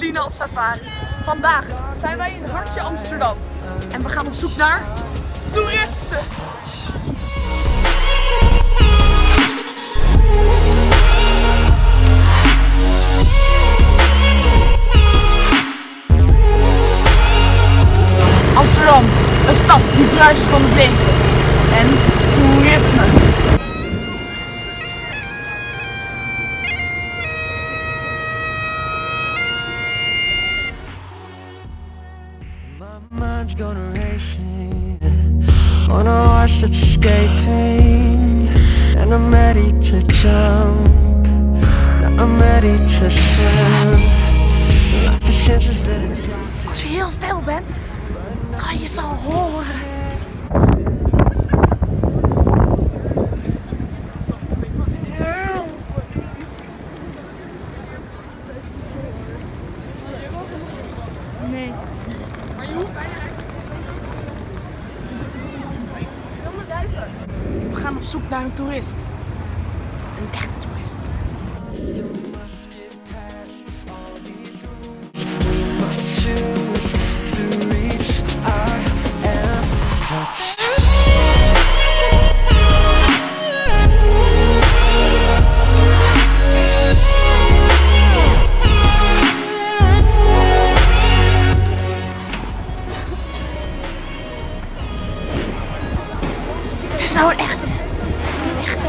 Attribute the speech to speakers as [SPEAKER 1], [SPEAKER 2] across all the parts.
[SPEAKER 1] stapsafari. Vandaag zijn wij in hartje Amsterdam. En we gaan op zoek naar toeristen. Amsterdam, een stad die bruist van het leven. En toerisme.
[SPEAKER 2] Mind's gonna racing on a horse that's escaping, and I'm ready to jump. Now I'm ready to swim. Life is chances that it's.
[SPEAKER 1] Als je heel stil bent, kan je ze al horen. Nee. We gaan op zoek naar een toerist. Een echte toerist. Nou een echte. Een echte.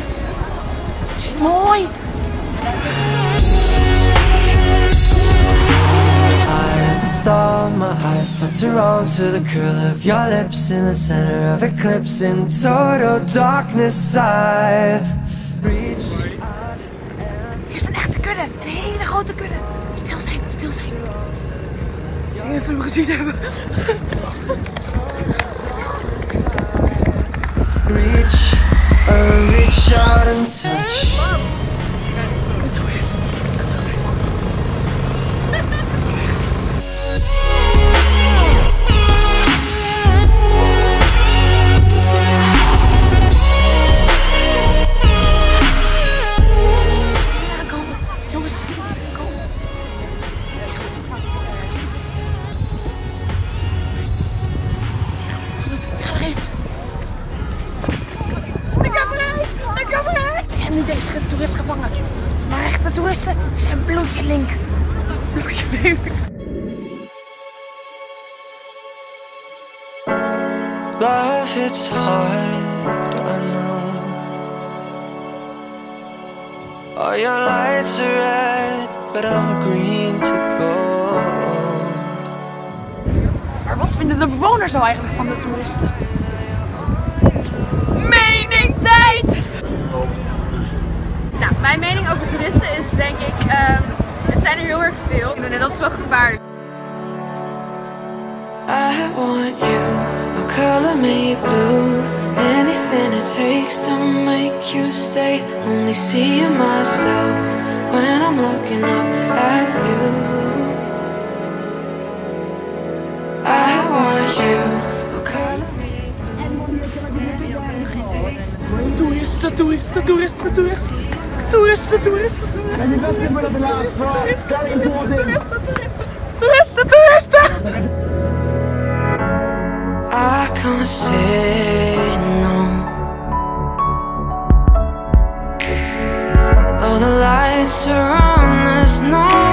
[SPEAKER 1] Het is mooi.
[SPEAKER 2] My eyes start to roll to the curl of your lips in the center of eclipse in total darkness. I reach out
[SPEAKER 1] Hier is een echte kudde. Een hele grote kudde. Stil zijn, stil zijn. Ik denk dat we hem gezien hebben.
[SPEAKER 2] reach, uh, reach out and touch.
[SPEAKER 1] Een toerist. Nu deze toerist gevangen. Maar echte toeristen zijn bloedje link. Bloedje link.
[SPEAKER 2] Love, it's hard, I know. All your lights are red, but I'm green to go.
[SPEAKER 1] Maar wat vinden de bewoners nou eigenlijk van de toeristen? Meningtijd!
[SPEAKER 3] Nou, mijn mening over toeristen is denk ik, ehm het zijn er heel erg veel en dat is wel gevaarlijk.
[SPEAKER 4] I want you, a color me blue. Anything it takes to make you stay. Only seeing myself when I'm looking up at you. I want you, a color me blue. Anything it takes to
[SPEAKER 1] Toeristen, toeristen, toeristen, toeristen. Toeristen, toeristen, toeristen. Toeristen, toeristen, toeristen. Toeristen, toeristen.
[SPEAKER 4] I can't say no. Though the lights are on, there's no